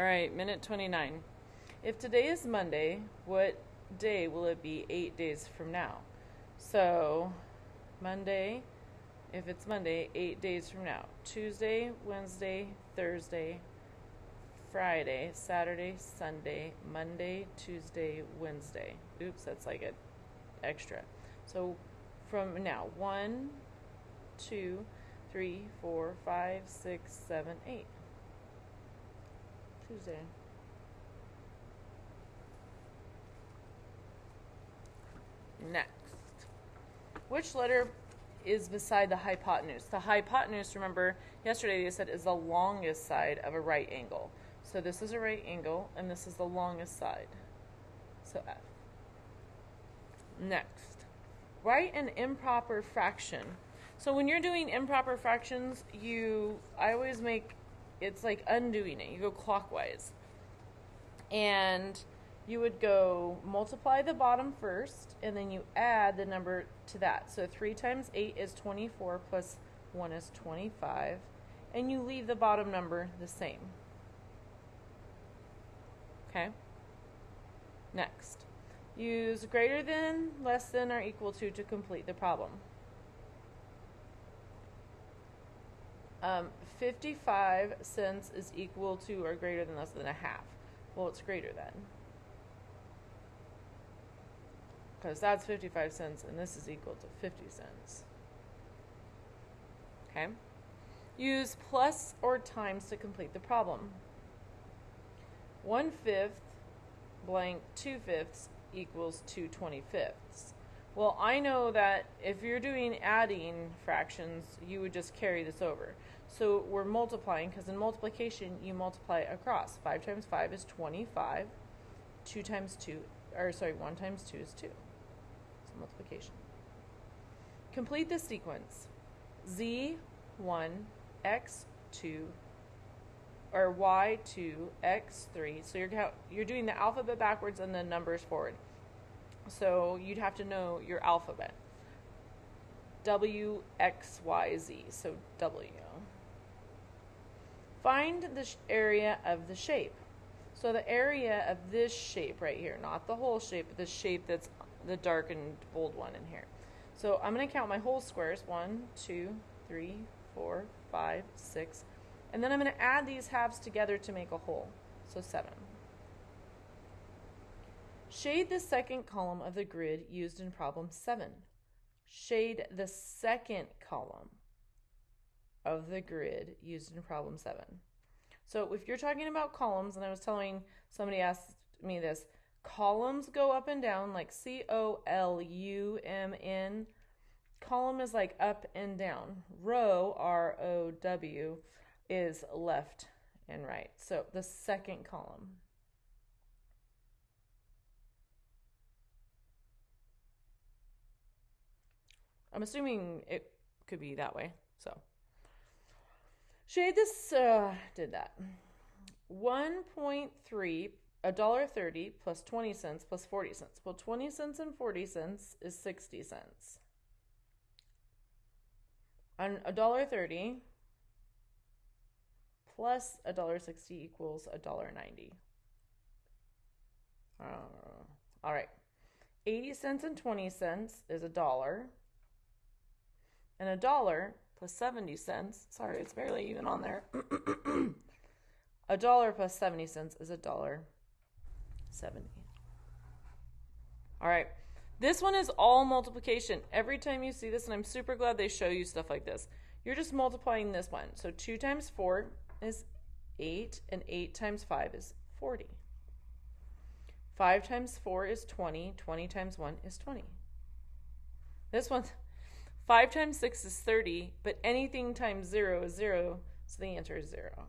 All right, minute 29. If today is Monday, what day will it be eight days from now? So, Monday, if it's Monday, eight days from now. Tuesday, Wednesday, Thursday, Friday, Saturday, Sunday, Monday, Tuesday, Wednesday. Oops, that's like an extra. So, from now, one, two, three, four, five, six, seven, eight. Tuesday. Next. Which letter is beside the hypotenuse? The hypotenuse, remember, yesterday they said is the longest side of a right angle. So this is a right angle, and this is the longest side. So F. Next. Write an improper fraction. So when you're doing improper fractions, you I always make it's like undoing it. You go clockwise. And you would go multiply the bottom first, and then you add the number to that. So 3 times 8 is 24, plus 1 is 25. And you leave the bottom number the same. Okay? Next. Use greater than, less than, or equal to to complete the problem. Um, 55 cents is equal to or greater than less than a half. Well, it's greater than. Because that's 55 cents and this is equal to 50 cents. Okay? Use plus or times to complete the problem. One fifth blank two fifths equals two twenty fifths. Well, I know that if you're doing adding fractions, you would just carry this over. So we're multiplying because in multiplication you multiply across. 5 times 5 is 25. 2 times 2, or sorry, 1 times 2 is 2. So multiplication. Complete the sequence. Z1, X2, or Y2, X3. So you're, you're doing the alphabet backwards and the numbers forward. So you'd have to know your alphabet. W, X, Y, Z. So W. Find the area of the shape. So the area of this shape right here, not the whole shape, but the shape that's the darkened bold one in here. So I'm going to count my whole squares. One, two, three, four, five, six. And then I'm going to add these halves together to make a whole. So seven. Shade the second column of the grid used in problem seven. Shade the second column of the grid used in problem seven. So if you're talking about columns, and I was telling somebody asked me this, columns go up and down like C O L U M N. Column is like up and down. Row, R O W, is left and right. So the second column. I'm assuming it could be that way. So. Shade just uh, did that. 1.3 a dollar 30 plus 20 cents plus 40 cents. Well, 20 cents and 40 cents is 60 cents. On a dollar 30 plus a dollar 60 equals a dollar 90. Uh, all right. 80 cents and 20 cents is a dollar. And a dollar plus 70 cents. Sorry, it's barely even on there. a dollar plus 70 cents is a dollar 70. All right. This one is all multiplication. Every time you see this, and I'm super glad they show you stuff like this, you're just multiplying this one. So 2 times 4 is 8, and 8 times 5 is 40. 5 times 4 is 20. 20 times 1 is 20. This one, 5 times 6 is 30, but anything times 0 is 0, so the answer is 0.